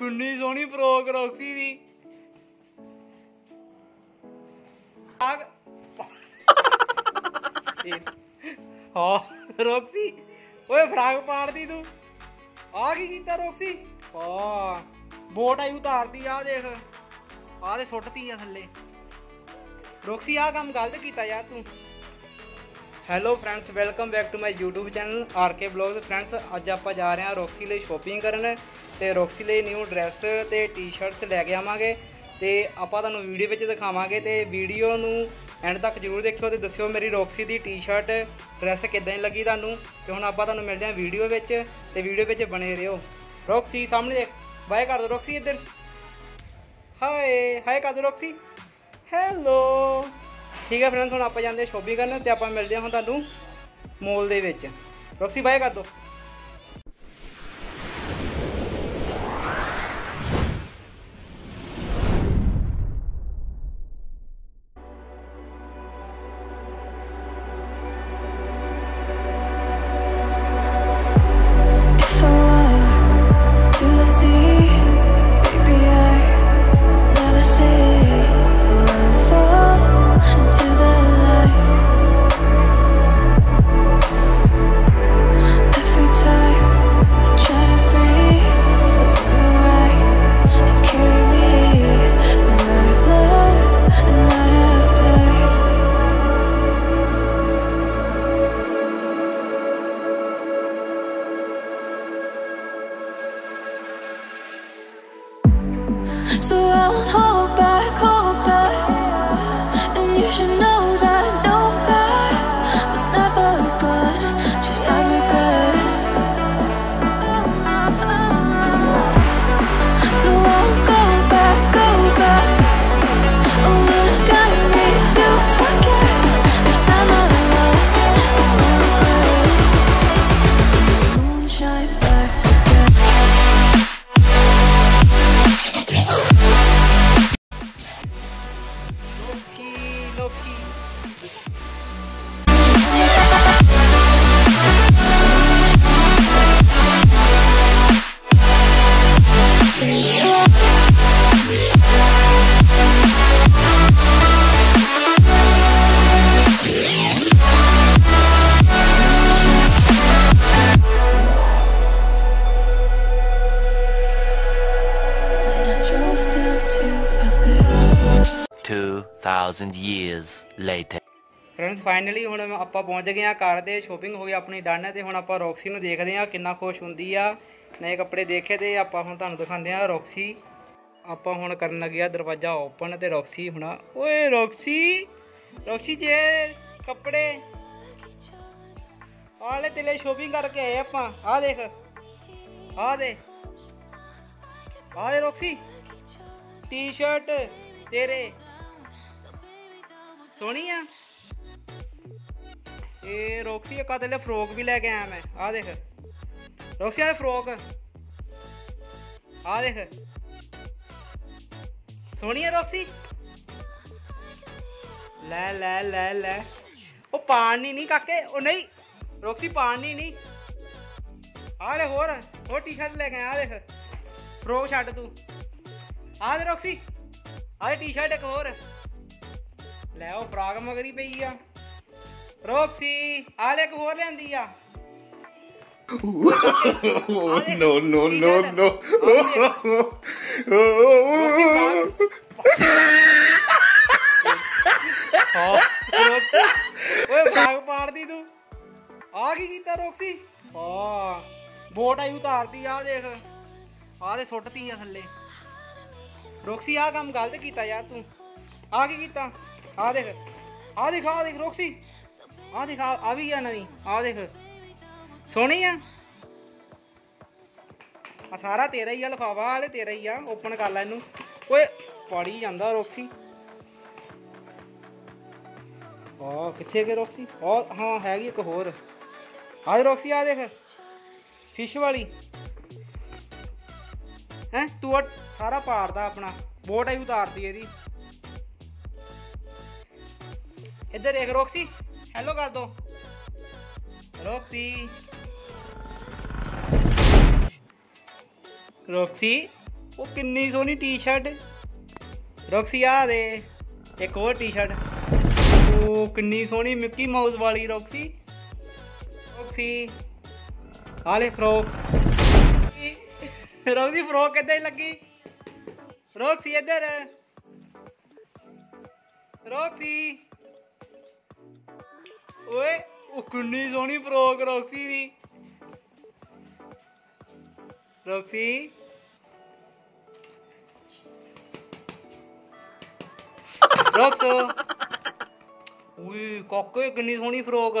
ਕਿੰਨੀ ਸੋਹਣੀ frock Roxy ਦੀ। ਆਗ ਹਾਂ ਰੌਕਸੀ ਓਏ ਫਰਾਕ ਪਾੜਦੀ ਤੂੰ। ਆ ਕੀ ਕੀਤਾ ਰੌਕਸੀ ਆ ਬੋਟ ਆਈ ਉਤਾਰਦੀ ਆ ਦੇਖ। ਆ ਦੇ ਸੁੱਟਤੀ ਆ ਥੱਲੇ। ਰੌਕਸੀ ਆ ਕੰਮ ਗਲਤ ਕੀਤਾ ਯਾਰ ਤੂੰ। Hello friends welcome back to my YouTube channel RK blogs friends ਅੱਜ ਆਪਾਂ ਜਾ ਰਹੇ ਹਾਂ ਰੌਕਸੀ ਲਈ ਸ਼ੋਪਿੰਗ ਕਰਨ ਤੇ ਰੌਕਸੀ ਲਈ ਨਿਊ ਡਰੈਸ ਤੇ ਟੀ-ਸ਼ਰਟਸ ਲੈ ਕੇ ਆਵਾਂਗੇ ਤੇ ਆਪਾਂ ਤੁਹਾਨੂੰ ਵੀਡੀਓ ਵਿੱਚ ਦਿਖਾਵਾਂਗੇ ਤੇ ਵੀਡੀਓ ਨੂੰ ਐਂਡ ਤੱਕ ਜਰੂਰ ਦੇਖਿਓ ਤੇ ਦੱਸਿਓ ਮੇਰੀ ਰੌਕਸੀ ਦੀ ਟੀ-ਸ਼ਰਟ ਡਰੈਸ ਕਿੱਦਾਂ ਦੀ ਲੱਗੀ ਤੁਹਾਨੂੰ ਤੇ ਹੁਣ ਆਪਾਂ ਤੁਹਾਨੂੰ ਮਿਲਦੇ ਹਾਂ ਵੀਡੀਓ ਵਿੱਚ ਤੇ ਵੀਡੀਓ ਵਿੱਚ ਬਣੇ ਰਹੋ। ਰੌਕਸੀ ਸਾਹਮਣੇ ਦੇਖ। ਬਾਏ ਕਰ ਦੋ ਰੌਕਸੀ ਇੱਧਰ। ਹਾਏ ਹਾਏ ਕਰ ਦੋ ਰੌਕਸੀ ਹੈਲੋ ਠੀਕ ਹੈ ਫਰੈਂਡਸ ਹੁਣ ਆਪਾਂ ਜਾਂਦੇ ਸ਼ੋਪਿੰਗ ਕਰਨ ਤੇ ਆਪਾਂ ਮਿਲਦੇ ਹਾਂ ਹੁਣ ਤੁਹਾਨੂੰ ਮੋਲ ਦੇ ਵਿੱਚ। ਰੌਕਸੀ ਬਾਏ ਕਰ ਦੋ no key. 2,000 years later. Friends finally ਹੁਣ ਆਪਾਂ ਪਹੁੰਚ ਗਏ ਆ ਘਰ ਦੇ ਸ਼ੋਪਿੰਗ ਹੋ ਗਈ ਆਪਣੀ ਡਨ ਤੇ ਹੁਣ ਆਪਾਂ ਰੌਕਸੀ ਨੂੰ ਦੇਖਦੇ ਆ ਕਿੰਨਾ ਖੁਸ਼ ਹੁੰਦੀ ਆ। ਨਵੇਂ ਕੱਪੜੇ ਦੇਖੇ ਤੇ ਆਪਾਂ ਹੁਣ ਤੁਹਾਨੂੰ ਦਿਖਾਉਂਦੇ ਆ ਰੌਕਸੀ ਆਪਾਂ ਹੁਣ ਕਰਨ ਲੱਗੇ ਆ ਦਰਵਾਜ਼ਾ ਓਪਨ ਤੇ ਰੌਕਸੀ ਹੁਣ। ਓਏ ਰੌਕਸੀ ਰੌਕਸੀ ਜੇ ਕੱਪੜੇ ਆਲੇ ਤੇਲੇ ਸ਼ੋਪਿੰਗ ਕਰਕੇ ਆਏ ਆਪਾਂ। ਆ ਦੇਖ। ਆ ਦੇ। ਆ ਦੇ ਰੌਕਸੀ ਟੀ-ਸ਼ਰਟ ਤੇਰੇ। ਸੋਹਣੀ ਆ। ਇਹ ਰੋਕਸੀ ਇੱਕ ਆਦਲੇ ਫਰੋਕ ਵੀ ਲੈ ਕੇ ਆਇਆ ਮੈਂ। ਆ ਦੇਖ। ਰੌਕਸੀ ਆ ਫਰੋਕ। ਆ ਦੇਖ। ਸੋਹਣੀ ਆ ਰੌਕਸੀ। ਲੈ ਲੈ ਲੈ ਲੈ। ਉਹ ਪਾਣੀ ਨਹੀਂ ਕਾਕੇ। ਉਹ ਨਹੀਂ। ਰੌਕਸੀ ਪਾਣੀ ਨਹੀਂ। ਆ ਲੈ ਹੋਰ। ਹੋਰ ਟੀ-ਸ਼ਰਟ ਲੈ ਕੇ ਆਇਆ ਆ ਦੇਖ। ਫਰੋਕ ਛੱਡ ਤੂੰ। ਆ ਦੇ ਰੌਕਸੀ। ਆ ਟੀ-ਸ਼ਰਟ ਇੱਕ ਹੋਰ। ਲੈ ਉਹ ਫਰਾਕ ਮਗਰੀ ਪਈ ਆ। ਰੌਕਸੀ ਆ ਲੈ ਇੱਕ ਹੋਰ ਲੈਂਦੀ ਆ। No no no no! ਓਏ ਫਰਾਕ ਪਾੜਦੀ ਤੂੰ। ਆ ਕੀ ਕੀਤਾ ਰੌਕਸੀ? ਆ ਬੋਟ ਆਈ ਉਤਾਰਦੀ ਆ ਦੇਖ। ਆ ਦੇ ਸੁੱਟਤੀ ਆ ਥੱਲੇ। ਰੌਕਸੀ ਆ ਕੰਮ ਗਲਤ ਕੀਤਾ ਯਾਰ ਤੂੰ। ਆ ਕੀ ਕੀਤਾ? ਆ ਦੇਖ ਆ ਦੇਖ ਆ ਦੇਖ ਰੌਕਸੀ। ਆ ਦੇਖ, ਆ ਵੀ ਆ ਨਵੀਂ, ਆ ਦੇਖ। ਸੋਹਣੀ ਆ। ਆ ਸਾਰਾ ਤੇਰਾ ਹੀ ਆ ਲਫਾਵਾ ਵਾਲੇ ਤੇਰਾ ਹੀ ਆ, ਓਪਨ ਕਰ ਲੈ ਇਹਨੂੰ। ਓਏ, ਪੜੀ ਜਾਂਦਾ ਰੌਕਸੀ। ਆ, ਕਿੱਥੇ ਗਏ ਰੌਕਸੀ? ਆ, ਹਾਂ, ਹੈਗੀ ਇੱਕ ਹੋਰ। ਆ ਦੇ ਰੌਕਸੀ, ਆ ਦੇਖ। ਫਿਸ਼ ਵਾਲੀ। ਹੈ, ਤੂੰ ਸਾਰਾ ਪਾੜਦਾ ਆਪਣਾ। ਬੋਟ ਆਈ ਉਤਾਰਦੀ ਇਹਦੀ। ਇੱਧਰ ਦੇਖ ਰੋਕਸੀ। ਹੈਲੋ ਕਰ ਦੋ। ਰੌਕਸੀ। ਰੌਕਸੀ, ਉਹ ਕਿੰਨੀ ਸੋਹਣੀ ਟੀ-ਸ਼ਰਟ ਰੋਕਸੀ, ਆ ਦੇ। ਇੱਕ ਹੋਰ ਟੀ-ਸ਼ਰਟ ਉਹ ਕਿੰਨੀ ਸੋਹਣੀ ਮਿੱਕੀ ਮਾਊਸ ਵਾਲੀ ਰੋਕਸੀ। ਰੌਕਸੀ। ਆਲੇ ਫਰੋਕ। ਰੌਕਸੀ, ਫਰੋਕ ਕਿੱਦਾਂ ਲੱਗੀ? ਰੋਕਸੀ ਇੱਧਰ। ਰੌਕਸੀ। ਓਏ ਉਹ ਕਿੰਨੀ ਸੋਹਣੀ ਫਰੋਕ ਰੋਕਸੀ ਦੀ। ਰੋਕਸੀ। ਰੌਕਸ। ਓਏ ਕਾਕੇ ਕਿੰਨੀ ਸੋਹਣੀ ਫਰੋਕ